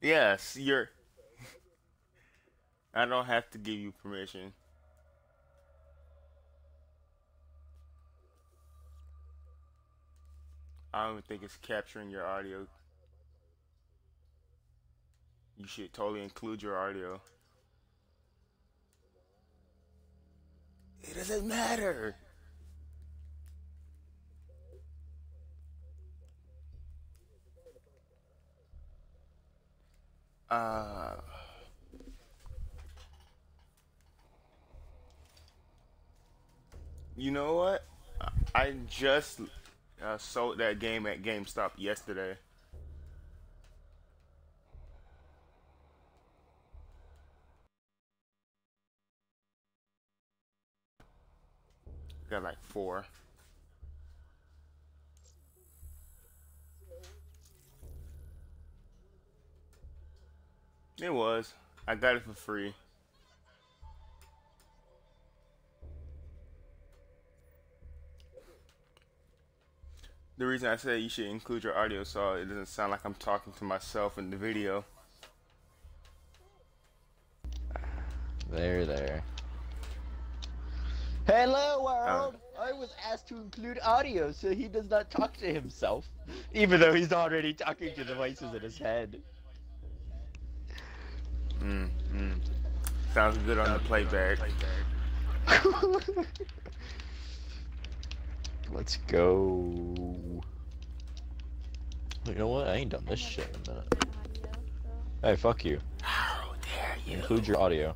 Yes, you're. I don't have to give you permission. I don't even think it's capturing your audio. You should totally include your audio. It doesn't matter. Uh, you know what? I just uh, sold that game at GameStop yesterday. Got like four. It was. I got it for free. The reason I say you should include your audio so it doesn't sound like I'm talking to myself in the video. There, there. Hello, world! Uh, I was asked to include audio so he does not talk to himself, even though he's already talking to the voices in his head. Mm, mm. Sounds good on the playback. Let's go. You know what? I ain't done this shit in a minute. Hey, fuck you. How dare you? Include your audio.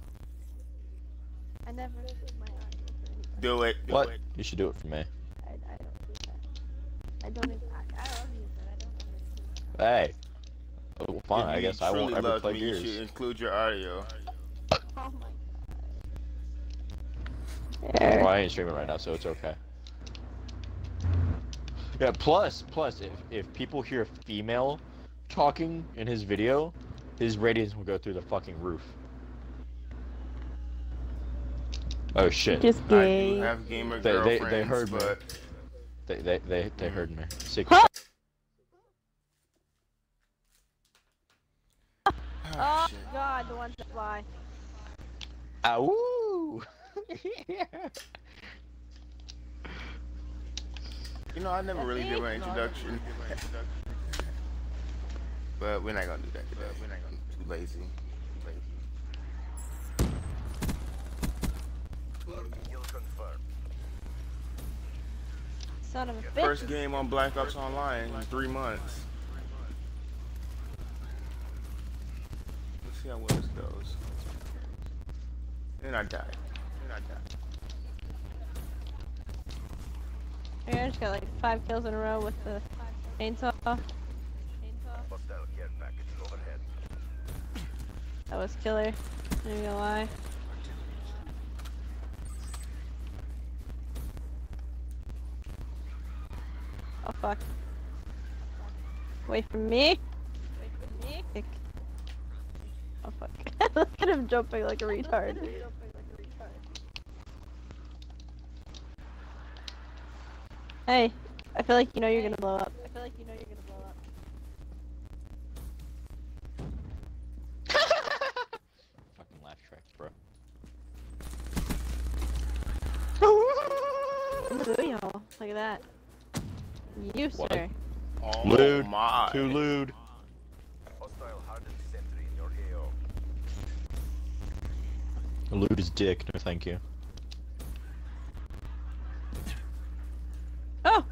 I never my audio. Do it. Do What? It. You should do it for me. I, I don't do that. I don't even, I, I love you, but I don't ever do Hey. Well, fine. I guess I won't ever love play me, Gears. You should include your audio. Oh my Well, I ain't streaming right now, so it's okay. Yeah. Plus, plus, if if people hear a female talking in his video, his ratings will go through the fucking roof. Oh shit! Just I do gay. have gamer They- they- they girlfriends, heard me. but They they they, they heard me. Secret. Huh? Ah, Shit. god, the ones that fly. Ow! You know, I never That's really did my introduction. but we're not gonna do that today. We're not gonna. Too lazy. Too lazy. Son of a bitch. First game on Black Ops Online in three months. And I died. And I died. I just got like five kills in a row with the chainsaw. That was killer. Not even gonna lie. Oh fuck. Wait for me. Wait for me. Kick. Oh fuck. Look at him jumping like a retard. Hey, I feel like you know you're gonna blow up. I feel like you know you're gonna blow up. Fucking laugh tracks, bro. Booyah. Look at that. You, What? sir. Oh Lewd. my. Too lewd. Lewd is dick. No, thank you. Oh!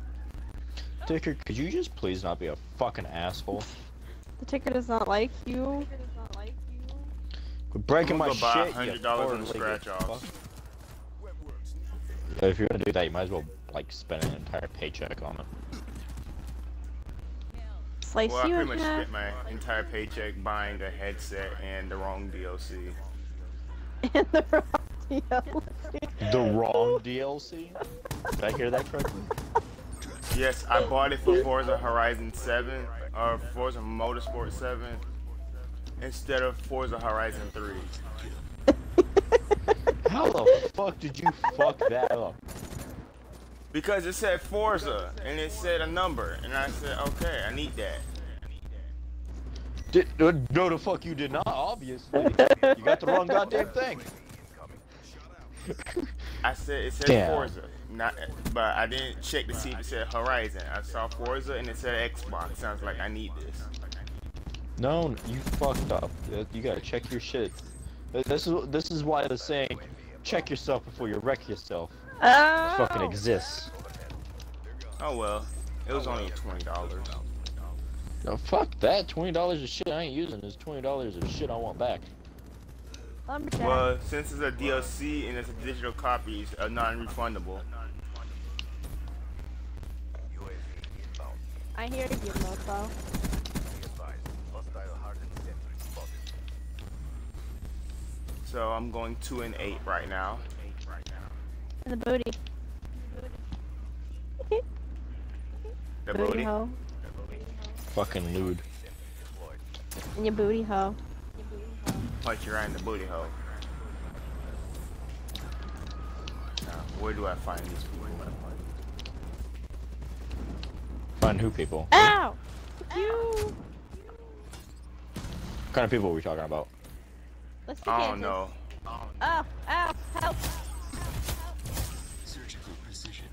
Dicker, could you just please not be a fucking asshole? The ticker does not like you. Quit breaking I'm my gonna go buy shit. $100 you in four-legged scratch offs. fuck. Yeah, If you're gonna do that, you might as well like spend an entire paycheck on it. Slice Well, I pretty much half. spent my entire paycheck buying a headset and the wrong DLC. And the wrong DLC. The wrong DLC? Did I hear that correctly? Yes, I bought it for Forza Horizon 7 or Forza Motorsport 7 instead of Forza Horizon 3. How the fuck did you fuck that up? Because it said Forza and it said a number, and I said, okay, I need that. Did, uh, no, the fuck you did not. Obviously, you got the wrong goddamn thing. I said it said Damn. Forza, not, but I didn't check to see if it said Horizon. I saw Forza and it said Xbox. Sounds like I need this. No, you fucked up. You gotta check your shit. This is this is why the saying, "Check yourself before you wreck yourself." Oh! Fucking exists. Oh well, it was only twenty dollars. No, fuck that. Twenty dollars of shit I ain't using is twenty dollars of shit I want back. Lumberjack. Well, since it's a DLC and it's a digital copy, it's uh, non-refundable. I hear you, Mofo. So I'm going two and eight right now. In the booty. The booty booty. hole. Fucking lewd. In your booty hole. Punch you right in the booty hole. Now, where do I find these people? Find who people? Ow! You! What kind of people are we talking about? Let's see I Kantus. don't know. Ow! Ow! Help! Surgical precision.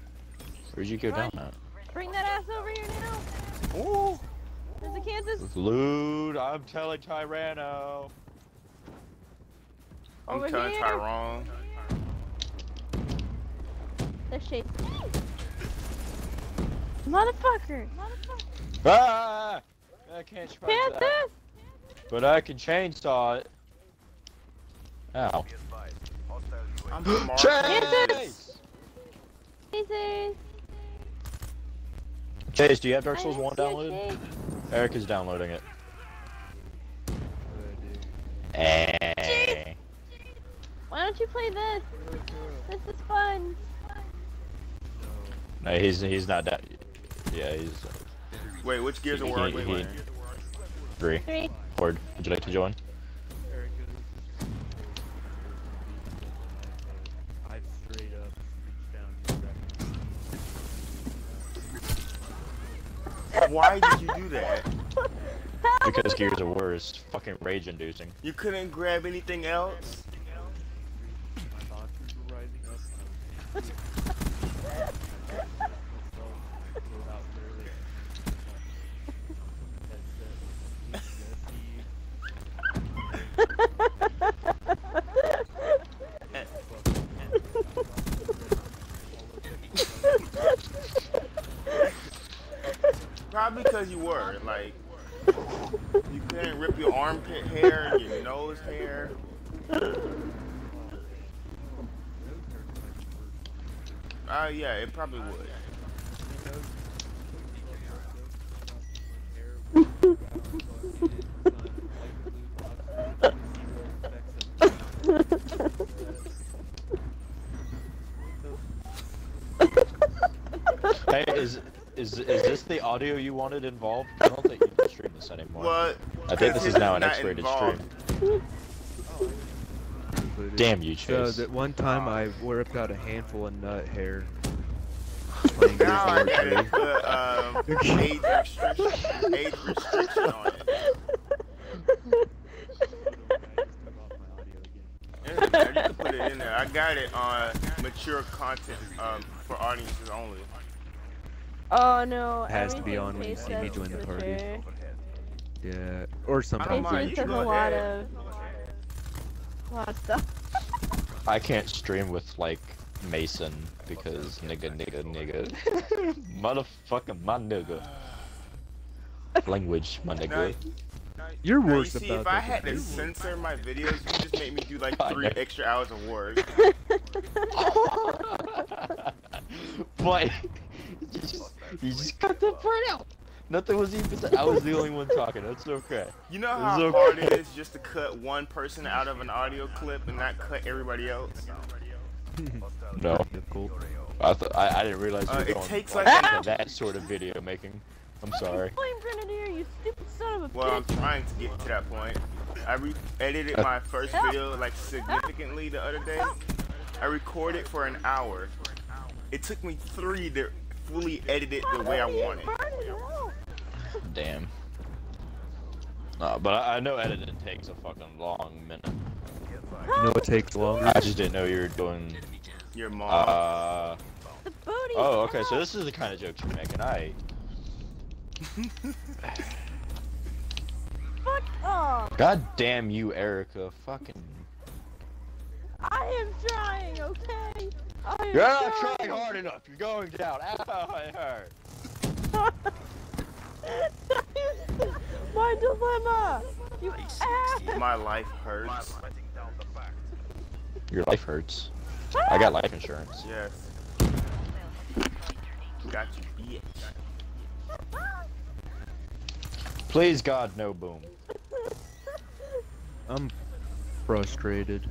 Where'd you go down Run. at? Bring that ass over here now! Ooh. There's a Kantus Lewd, I'm telling Tyranno. I'm over telling here! Tyrone. There's Chase. Motherfucker! Motherfucker! Ah! I can't surprise that. Kantus! But I can chainsaw it. Ow. I'm smart. Kantus! Chases! Chase, do you have Dark Souls 1 downloaded? Eric is downloading it. Eh. Why don't you play this? This is fun. No, he's he's not that. Yeah, he's Wait, which Gears of War are he- you he- playing? three. Three. Horde, would you like to join? I've straight up reached down your record. Why did you do that? Because Gears of War is fucking rage inducing. You couldn't grab anything else? What's... it probably would. Hey, is is is this the audio you wanted involved? I don't think you can stream this anymore. What? I think this is now an X-rated stream. Damn you, So Chase. that one time I ripped out a handful of nut hair. Playing Gears Now I of gotta 3. put um, age restriction, age restriction on it. Yeah, you can put it in there. I got it on mature content um, for audiences only. Oh no. It has to be on when you see me says join the party. mature. Yeah, or don't sometimes. mind, Chase you says go a lot of. A lot of stuff. I can't stream with like Mason because nigga, nigga, nigga, motherfucking my nigga. Language, my nigga. You're Now, you worse see, about if I had to me. censor my videos, you just make me do like three extra hours of work. but you just, you just cut that part out. Nothing was even said. I was the only one talking. That's okay. You know It's how okay. hard it is just to cut one person out of an audio clip and not cut everybody else? No, Difficult. I th- I, I didn't realize you Uh, were it going takes like, like- into that sort of video making. I'm sorry. Flame grenadier, you stupid son of a Well, I'm trying to get to that point. I re-edited Uh. my first video like significantly the other day. I recorded for an hour. It took me three to fully edit it the way I wanted. burned it out. Damn. No, but I, I know editing takes a fucking long minute. You know what takes longer? I just didn't know you were doing. Your mom. Uh. The booty. Oh, okay. So this is the kind of jokes you're making. I. Fuck off. God damn you, Erica. Fucking. I am trying, okay? I am You're not trying hard enough. You're going down. Ow, it hurt. My dilemma! You ass! My life hurts. Your life hurts. I got life insurance. Yes. Got you, bitch. Please, God, no boom. I'm frustrated.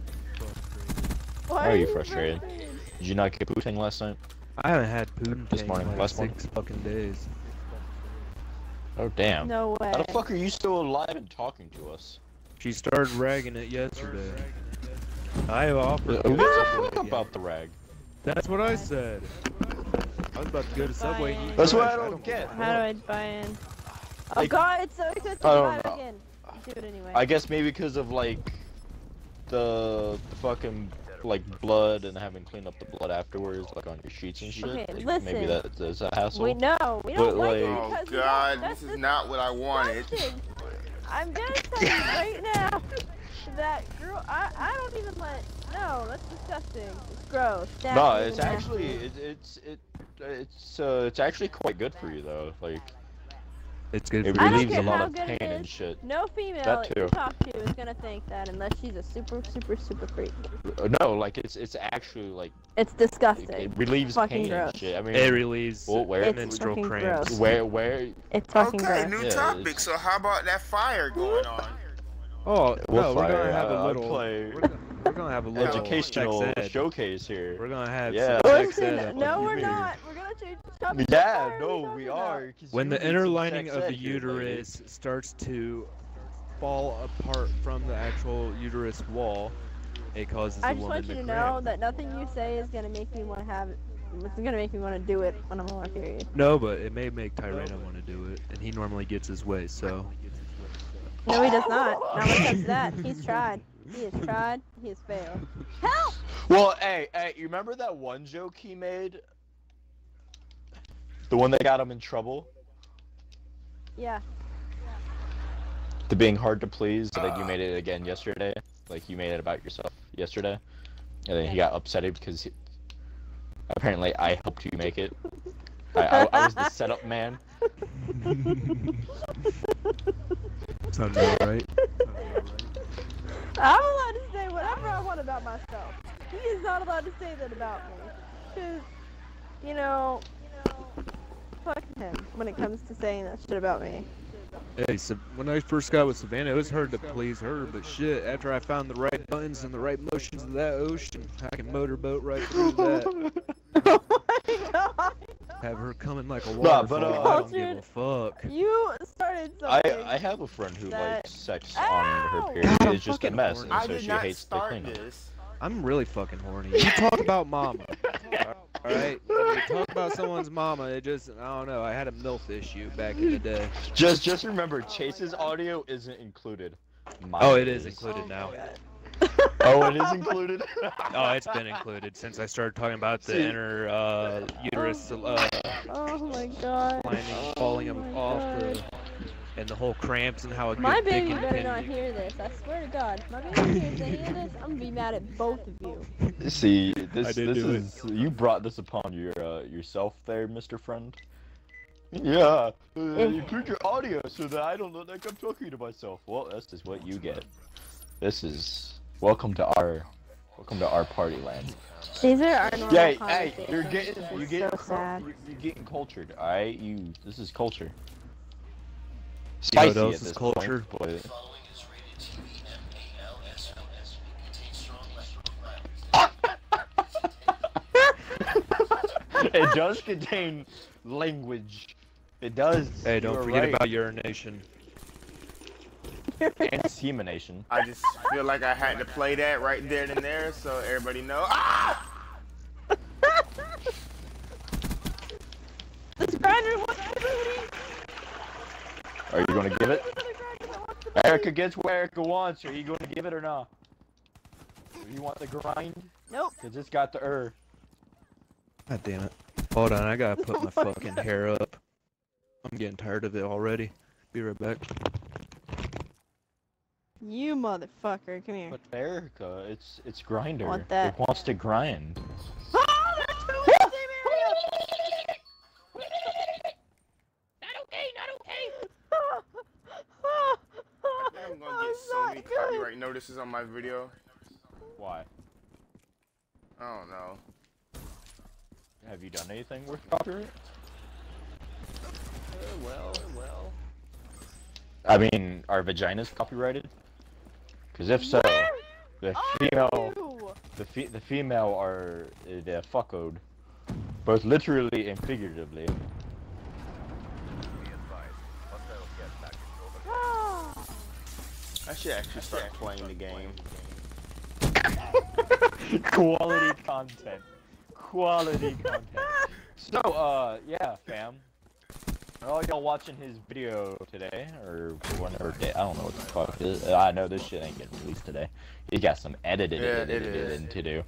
Why are you frustrated? Did you not get Pooting last night? I haven't had Putin This morning, in like last six morning? fucking days. Oh, damn. No way. How the fuck are you still alive and talking to us? She started ragging it yesterday. I have offered. Who to gives go a to fuck about the rag? That's what I said. I was about to go to Subway. That's what. I don't give a get. How do I buy in? Oh Like- god, it's so expensive to I buy don't back know. in. Do it anyway. I guess maybe because of like the, the fucking like blood and having cleaned up the blood afterwards, like on your sheets and shit. Okay, like, Maybe listen. that is a hassle. we know. We But, don't like, it like- Oh god, this is not what I wanted. I'm gonna tell you right now that girl. I I don't even let. No, that's disgusting. It's gross. no, it's nasty. actually it, it's it it's uh it's actually quite good for you though. Like It's good it for I relieves a lot of pain and shit. No female That that too. you talk to is gonna think that unless she's a super, super, super freak. Uh, No, like it's it's actually like It's disgusting. it relieves fucking pain gross. and shit. I mean, It relieves Well, where- It's menstrual fucking cramps. gross. where where It's fucking Okay, gross. new Yeah, topic. it's- So how about that fire going on? Oh We'll no, we're gonna have a I'll little. play We're, gonna, we're gonna have a little educational showcase here. We're gonna have Yeah. some sex ed. Listen, up no, we're YouTube. not. We're gonna change the topic. Yeah, no, we about? are. 'cause When the inner lining of the ed here, uterus starts to fall apart from the actual uterus wall, it causes I the just woman want you to to know that nothing you say is gonna make me want to have. It's gonna make me want to do it when I'm on my period. No, but it may make Tyrano want to do it, and he normally gets his way. So No, he does not. Not when it comes to that. He's tried. He has tried. He has failed. Help! Well, hey, hey, you remember that one joke he made? The one that got him in trouble? Yeah. The being hard to please. Like you uh. made it again yesterday. Like you made it about yourself yesterday. And then he got upset because he... apparently I helped you make it. I, I, I was the setup man. sounds about right. I'm allowed to say whatever I want about myself. He is not allowed to say that about me. Cause, you know, fuck him when it comes to saying that shit about me. Hey, so when I first got with Savannah, it was hard to please her, but shit, after I found the right buttons and the right motions of that ocean, I can motorboat right through that. oh! Have her coming like a Nah, but, uh, I don't give a fuck. You started I something. I I have a friend who that- likes sex Ow! on her period. I'm It's just a mess, horny. and I so did she not hates the start cleanup. this. I'm really fucking horny. You talk about mama. Alright? You talk about someone's mama, it just, I don't know, I had a MILF issue back in the day. Just just remember, Chase's audio isn't included. Mine Oh, it is included now. Oh, it is included. Oh, it's been included since I started talking about the See- inner uh, uterus uh, Oh my god. lining falling Oh my off God. the, and the whole cramps and how it My gets big baby and better not hear this. I swear to God. If my baby hears any of this, I'm gonna be mad at both of you. See, this did this do it. is you brought this upon your uh, yourself there, Mr. Friend. Yeah, uh, you turned your audio so that I don't look like I'm talking to myself. Well, this is what you get. This is welcome to our welcome to our party land. These are our normal Yeah, hey, you're getting you're getting so sad. you're, you're getting cultured. All right, you this is culture. You know what Spicy else at is this culture? Point, but... it does contain language. It does. Hey, don't You're forget right. about urination. And semination. I just feel like I had to play that right there and there so everybody know. Ah! This grinder wants the booty. Are you gonna give it? The grinder wants the Erica gets what Erica wants. Are you going to give it or not? Do you want the grind? Nope. Cause it's got the er. God damn it. Hold on, I gotta put Oh my my fucking God. hair up. I'm getting tired of it already. Be right back. You motherfucker, come here. But Erica, it's it's grinder. Want that. It wants to grind. Oh, there's two in the same area! I'm gonna Oh, get it's so not many good. copyright notices on my video. Why? I don't know. Have you done anything worth copyright? Uh, well, well. I mean, are vaginas copyrighted? Because if so, Where the female, you? the fe the female are uh, they're fuckoed, both literally and figuratively. I should actually start playing the game. Quality content. Quality content. So, uh, yeah, fam. All y'all watching his video today, or whenever day, I don't know what the fuck it is. I know this shit ain't getting released today. He's got some edited Yeah, it edited to do.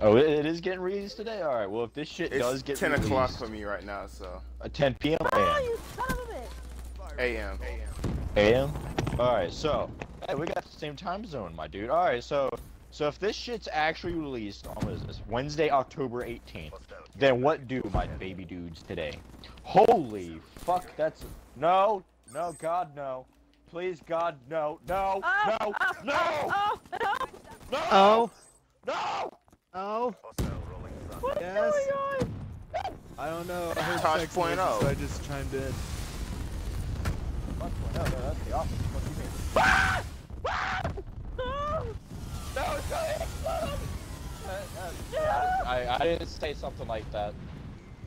Oh, it, it is getting released today? Alright, well, if this shit It's does get 10 o'clock for me right now, so. uh, 10 p.m. AM. you son of a bitch. AM. AM? Alright, so, hey, we got the same time zone, my dude. Alright, so, so if this shit's actually released on, what is this, Wednesday, October 18th, then what do my baby dudes today? Holy fuck, that's, no, no, God, no. Please, God, no, no, Oh, no, oh, no, Oh, oh, no, Oh, no! oh, what's Yes. going on? I don't know. I heard Tosh sex point oh. so I just chimed in. Fuck, no, no, that's the opposite. What you mean? Oh, No, it's gonna explode! Uh, uh, I, I didn't say something like that.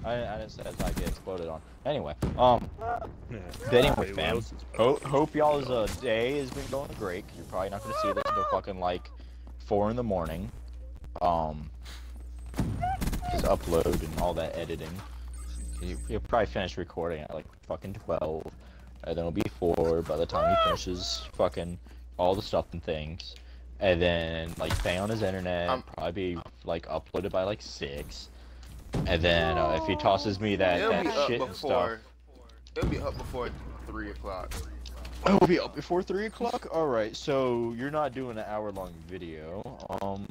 I, I didn't say it's not get exploded on. Anyway, um, but anyway, fam. Ho- hope y'all's uh, day has been going great. you you're probably not gonna see this until fucking like four in the morning. Um, just upload and all that editing. You, you'll probably finish recording at like fucking twelve, and then it'll be four by the time he finishes fucking all the stuff and things. And then like stay on his internet, Um, probably be like uploaded by like six. And then uh, if he tosses me that, It'll that shit and stuff. It'll be up before 3 o'clock. Oh, we'll be up before three o'clock. All right, so you're not doing an hour-long video. Um,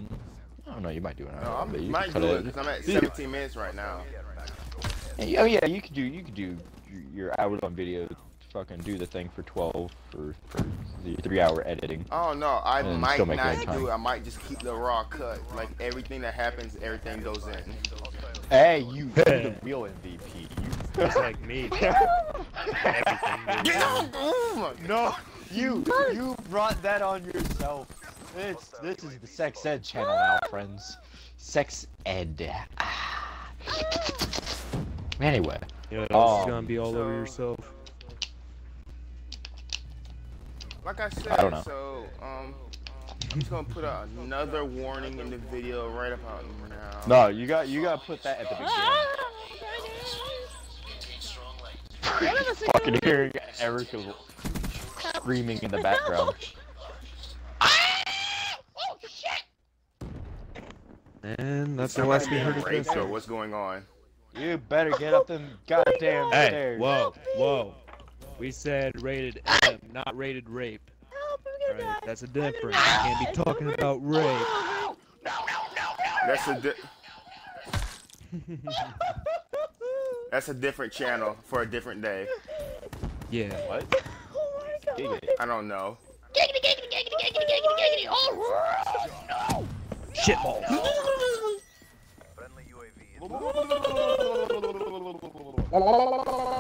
I don't know. You might do an hour. No, I might do it because I'm at 17 minutes right now. Oh yeah, you could do. You could do your- your hour-long video. Fucking do the thing for twelve for for the three-hour editing. Oh no, I might not do it. I might just keep the raw cut. Like everything that happens, everything goes in. Hey, you, you're the real MVP. You Just like me. Get goes out! Oh No, you you brought that on yourself. It's this is the sex ed channel now, friends. Sex ed. Ah. Anyway, You know what else is Um, gonna be all over yourself? Like I said, I don't know. so um, I'm just gonna put out another warning in the video right about now. no, you got you got to put that at the beginning. Fucking hearing Erica screaming in the background. And that's the last we heard of Rape, this. so what's going on? You better get up them goddamn Hey, stairs. whoa, whoa. We said rated M, not rated rape. Help, I'm gonna Right? That's a I'm gonna difference. You can't be talking about rape. That's a di- that's a different channel for a different day. Yeah. What? Oh my god. I don't know. Shitballs.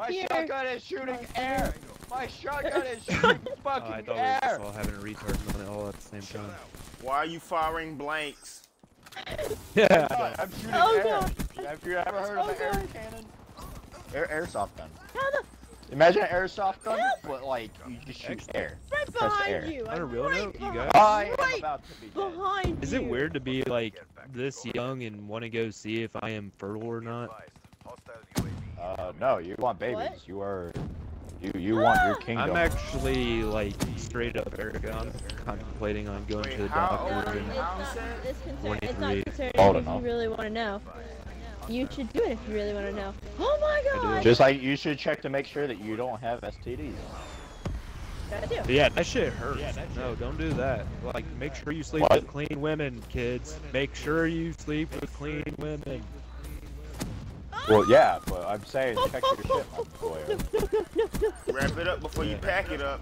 My Here. shotgun is shooting air. My shotgun is shooting Oh, fucking I thought we were air. just all having a retard moment all at the same time. Why are you firing blanks? Yeah. I'm shooting Oh, air. God. Have you ever heard of Oh, an air cannon? Air airsoft gun. How the- Imagine an airsoft gun, but like you just shoot air. Right Press behind air. you. On a I'm real right note, you guys- I am about to be dead. You. Is it weird to be like this young and want to go see if I am fertile or not? Uh, no, you want babies. What? You are, you you want your kingdom. I'm actually like straight up Erica. I'm contemplating on going Wait, to the how No, doctor are it's and you? not, it's, concern, it's not 23. concerning Hold if on. you really want to know. You should do it if you really want to know. Oh my god! Just like you should check to make sure that you don't have STDs. I do. Yeah, that shit hurts. no, don't do that. Like, make sure you sleep What? with clean women, kids. Make sure you sleep with clean women. Well, yeah, but I'm saying check your shit, my boy. Wrap it up before you pack it up.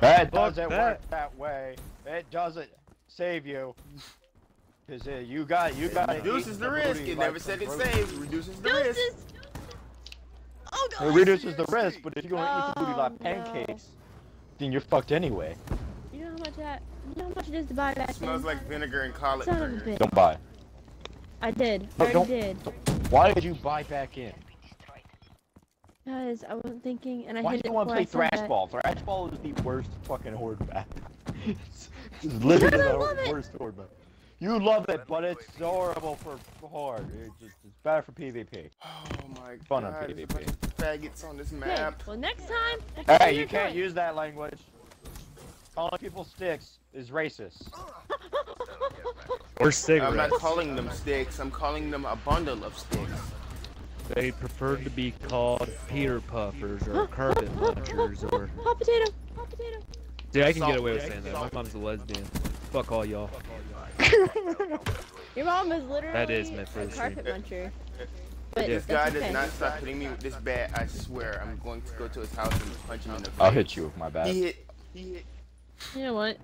That Fuck doesn't that. work that way. It doesn't save you. Cause uh, you got you got Reduces the risk. It never said it saves. Reduces the risk. Deuces. Oh god. It reduces the risk, but if you're gonna eat the booty Oh, like no. pancakes, then you're fucked anyway. You know how much that? You know how much it is to buy that Smells thing? like vinegar and collard Son of a greens. Don't buy. I did. No, I already don't- did. Why did you buy back in? Because I wasn't thinking, and I Why hit do you want to play said thrash that. ball? Thrashball is the worst fucking horde map. it's it's literally the love it. worst horde map. You love it, but it's horrible for for horde. It's just it's bad for PvP. Oh my Fun on god. there's a PvP. Faggots on this Okay, map. well next time. next Hey, time you can't doing- use that language. Calling people sticks is racist. Or cigarettes. I'm not calling them sticks. I'm calling them a bundle of sticks. They prefer to be called Peter Puffers or Carbon Munchers or. Hot potato. Hot potato. Dude, I can get away with saying that. My mom's a lesbian. Fuck all y'all. Your mom is literally That is meant for a the stream. carpet muncher. But This that's guy okay. does not stop hitting me with this bat. I swear, I'm going to go to his house and punch him in the face. I'll hit you with my He bat. hit. He hit. You know what?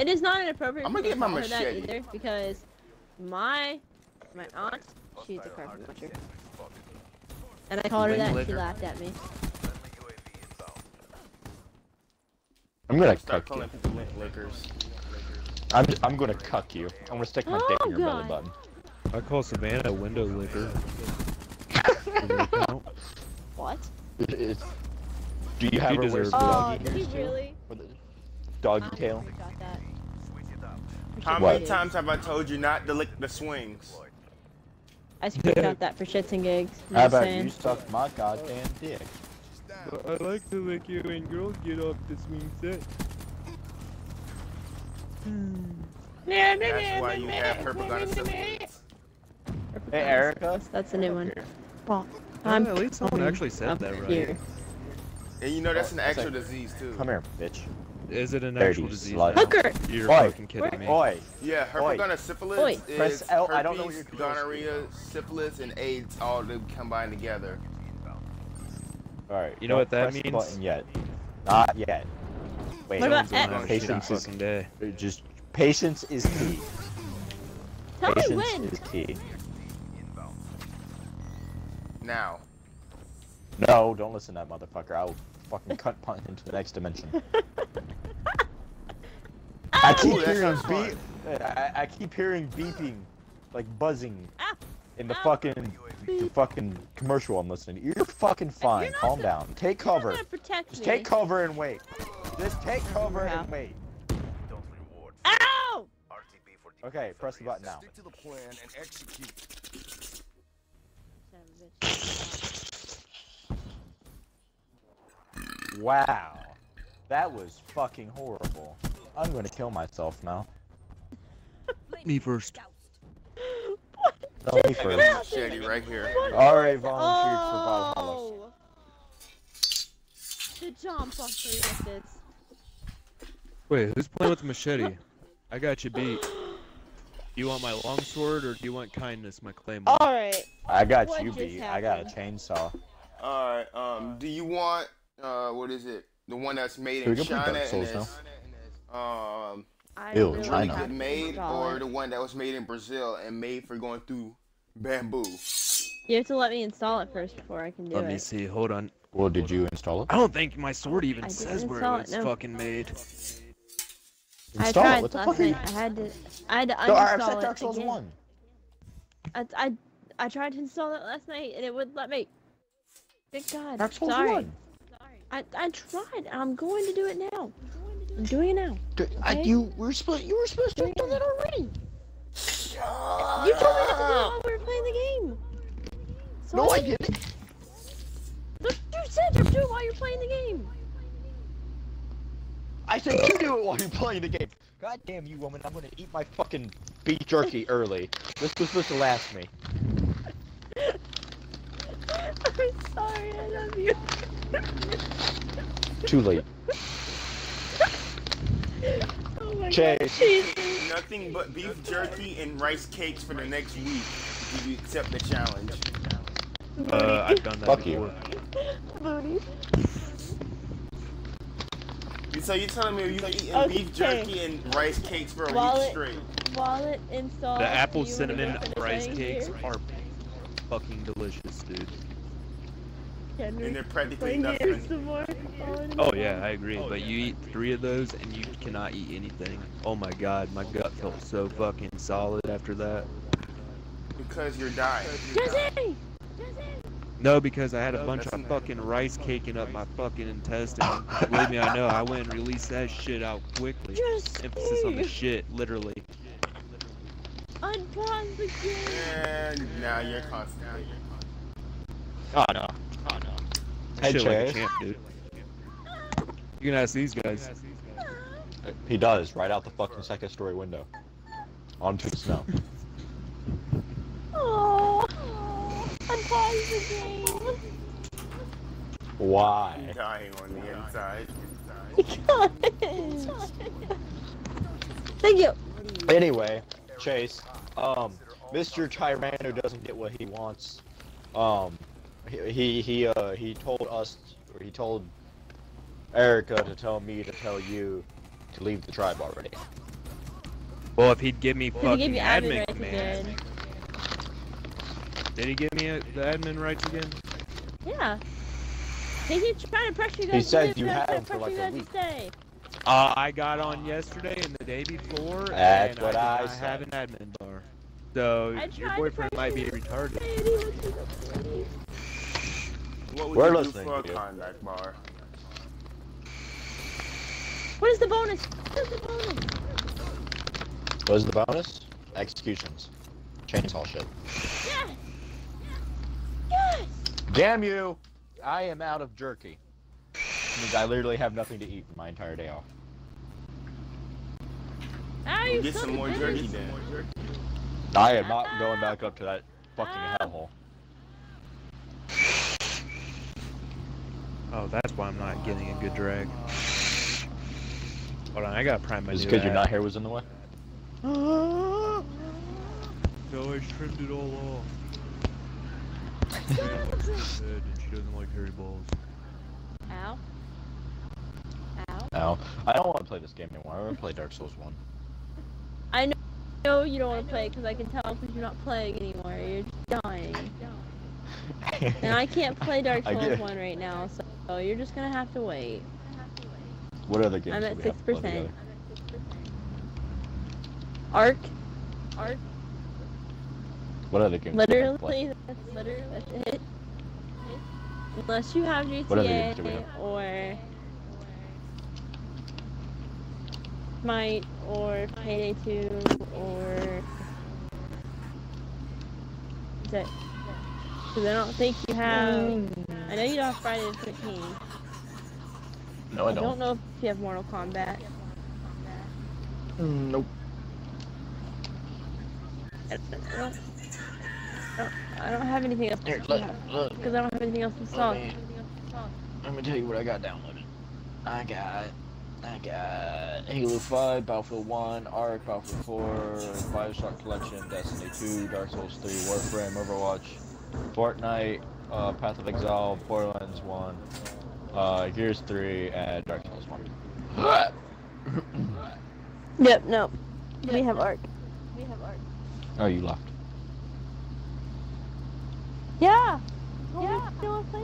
It is not inappropriate I'm for gonna get my call her that either because my my aunt she's a carpet muncher. And I called her that and she laughed at me. I'm gonna Stop cuck calling you. people lint lickers. I'm I'm gonna cuck you. I'm gonna stick my oh, dick Oh, in your belly God. button. I call Savannah a window licker. Does that count? What? It- it's- do you have You her wear deserve some oh, it. Oh, doggy did he ears too? really? With doggy I tail? got that. For How many times have I told you not to lick the swings? I screenshot that for shits and gigs. I'm How about saying. you suck my goddamn dick? I like to lick you when girls get off the swing set. Hmm. That's why you have herpagona syphilis. Hey Erica. That's a new one. Here. Well, I'm at least someone actually said that right. Here. And you know that's oh, an Oh, actual disease too. Come here, bitch. Is it an Dirty actual disease? slut. Hooker! You're Oi. fucking kidding me. Oi, Yeah, Oi. herpagona syphilis Oi. is Press L- herpes, I don't know what you're gonorrhea, syphilis, and AIDS all to combine together. alright. You know what that press the means? button yet. Not yet. Wait, What about X? have a shitty Patience is- day. just patience is key. Tell me patience when. is key. Now, No, don't listen to that motherfucker. I'll fucking cut punt into the next dimension. I keep Ooh, hearing beep. I, I keep hearing beeping, like buzzing, Ow. in the Ow. fucking the fucking commercial I'm listening. to. You're fucking fine. not Calm the- down. Take You're not cover. gonna Just me. take cover and wait. Just take cover Yeah. and wait. Ow! Okay, press the button now. Stick to the plan and execute. Son of a bitch. Wow, that was fucking horrible. I'm gonna kill myself now. Me first. No, me first. a machete right here. Already volunteered for Valhalla. Oh! The jump on three with this. Wait, who's playing with the machete? I got you beat. You want my longsword or do you want kindness, my claymore? Alright. I got What you just beat. I got a chainsaw. All right. Um, do you want uh, what is it? The one that's made in we China Dark and Souls um I Ew, really China. have made, install or the one that was made in Brazil and made for going through bamboo? You have to let me install it first before I can do Let it. Let me see, hold on. Well, did you install it? I don't think my sword even I says where install it it, was no. fucking made. I Install tried it. What the last fuck night. I had to. I had to No, I've uninstall set Dark it Souls again. 1. I, I I tried to install it last night and it wouldn't let me. Good God. Dark Souls Sorry. 1. Sorry. I, I tried. I'm going to do it now. I'm doing it now. I, you were supposed you were supposed to have done that already. You told me not to do it while we were playing the game. So No, I I- didn't. Look, You said to do it while you're playing the game. I said you do it while you're playing the game. God damn you, woman! I'm gonna eat my fucking beef jerky early. This was supposed to last me. I'm sorry. I love you. Too late. Oh Chase. Nothing but beef jerky and rice cakes for the next week if you accept the challenge. Uh, I've done that Fuck you. before. Booty. So you're telling me you're eating Okay. beef jerky and rice cakes for a Wallet. week straight? Wallet installed. The apple Do you wanna cinnamon go for the rice cakes here? are fucking delicious, dude. Can And they're practically bring in nothing. Oh yeah, I agree. But you eat three of those and you cannot eat anything. Oh my god, my gut felt so fucking solid after that. Because you're dying. Jesse! No, because I had a bunch That's of not- fucking rice caking up my fucking intestine. Believe me, I know. I went and released that shit out quickly. Jesse! Emphasis on the shit, literally. Unpause the game! And now you're constipated. Oh. Oh no. Hey shit like a Chase. champ, dude. You can ask these guys. He does right out the fucking second story window. Onto the snow. Oh, unpause the game! Why? Dying on the inside. Thank you. Anyway, Chase, um, Mr. Tyranno doesn't get what he wants. Um, he he he, uh he told us, or he told Erica to tell me to tell you to leave the tribe already. Well, if he'd give me Did fucking give admin admin rights commands. again? Did he give me a, the admin rights again? Yeah. He keeps trying to pressure you guys He to said leave, you had him for like you a week. Uh, I got on yesterday and the day before, That's and what I, I did have an admin bar. So your boyfriend might be pressure you. retarded. Hey, he wants you to leave. What would We're you do listening for a to you. combat bar? What is the bonus? What is the bonus? What is the bonus? Executions. Chainsaw shit. Yes! Yes! Damn you! I am out of jerky. Means I literally have nothing to eat for my entire day off. Now We'll you get still some more jerky finish. then. I am not going back up to that fucking hellhole. Oh, that's why I'm not getting a good drag. Hold on, I gotta prime my Is it because your app. nut hair was in the way? No, I trimmed it all off. and she doesn't like hairy balls. Ow. Ow. No. I don't want to play this game anymore. I want to play Dark Souls 1. I know, know you don't want to play because I can tell because you're not playing anymore. You're just dying. And I can't play Dark Souls 1 right now, so, so you're just gonna have to wait. What other games I'm at we have to play 6%. together? Ark. Ark. What other games do we have to play? Literally, that's literally that's it. Unless you have What other games do we GTA have? or Smite or Payday 2 or that's it. Because I don't think you have. Mm. I know you don't have Friday the 13th. No, I don't. I don't know if you have Mortal Kombat. Mm, Nope. I don't, I don't, I don't have anything else. Here, look, look. Because I don't have anything else installed. me- Let me tell you what I got downloaded. I got, I got Halo 5, Battlefield 1, Ark, Battlefield 4, Bioshock Collection, Destiny 2, Dark Souls 3, Warframe, Overwatch, Fortnite, uh, Path of Exile, Borderlands 1, uh, Gears 3, and Dark Souls 1. Yep, no. We have Ark. We have Ark. oh, you left. Yeah! Yeah! I don't want to play